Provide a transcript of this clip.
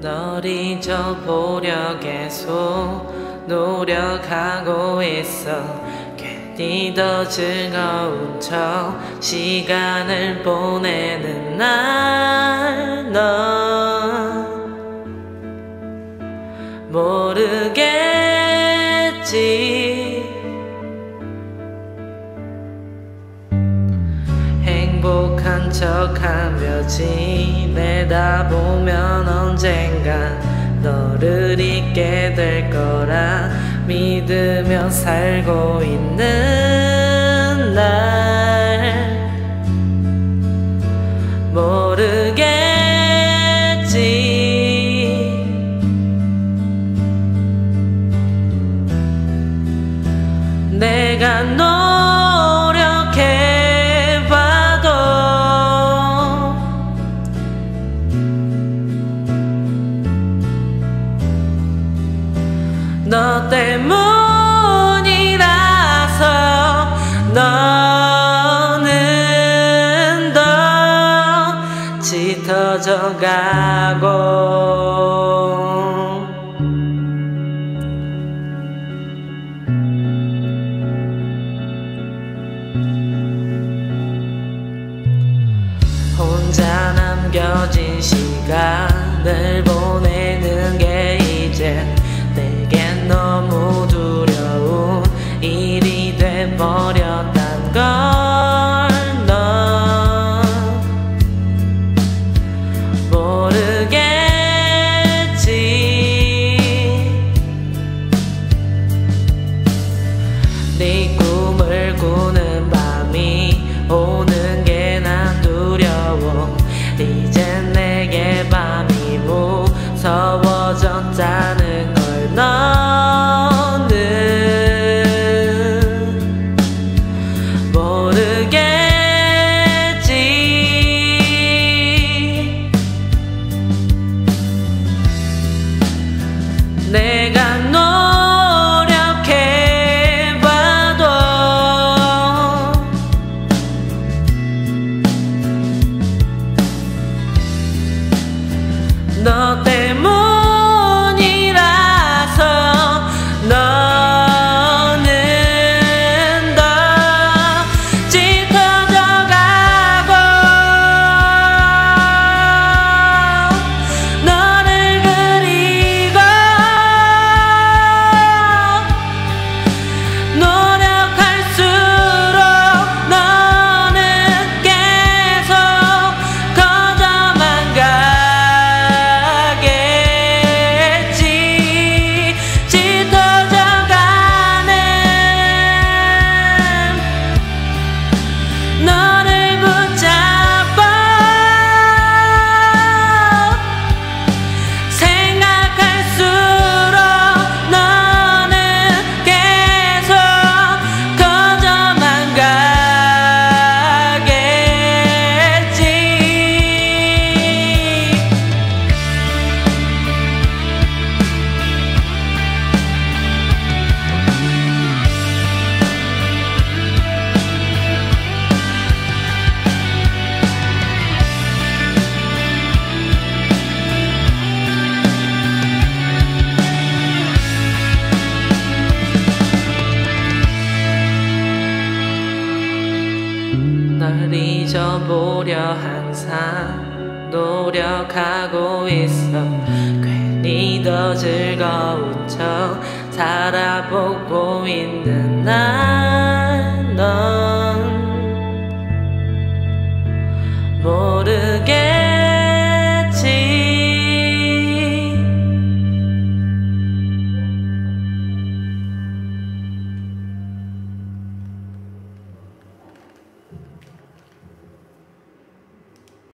널 잊어보려 계속 노력하고 있어. 괜히 더 즐거운 척 시간을 보내는 날넌 모르겠지. 행복한 척하며 지내다 보면 언젠가 너를 잊게 될 거라 믿으며 살고 있는 날. 모르겠지. 내가 노 가고. 혼자 남겨진 시간을 보 네 꿈을 꾸는 밤이 오는 게 난 두려워. 이젠 내게 밤이 무서워졌다는 걸 너는 모르겠지. 내가 널 잊어보려 항상 노력하고 있어. 괜히 더 즐거운 척 살아보고 있는 난넌 모르게